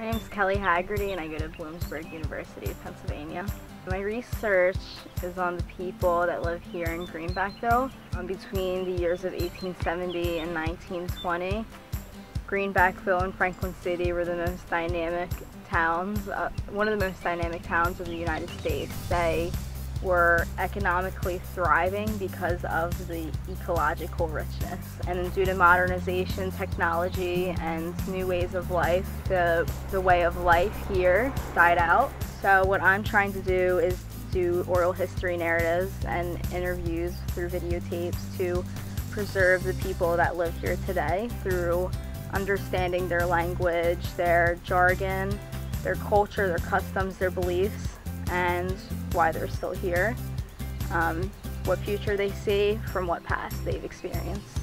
My name is Kelly Haggerty and I go to Bloomsburg University of Pennsylvania. My research is on the people that live here in Greenbackville um, between the years of 1870 and 1920. Greenbackville and Franklin City were the most dynamic towns, uh, one of the most dynamic towns of the United States. They were economically thriving because of the ecological richness. And due to modernization, technology, and new ways of life, the, the way of life here died out. So what I'm trying to do is do oral history narratives and interviews through videotapes to preserve the people that live here today through understanding their language, their jargon, their culture, their customs, their beliefs, and why they're still here, um, what future they see from what past they've experienced.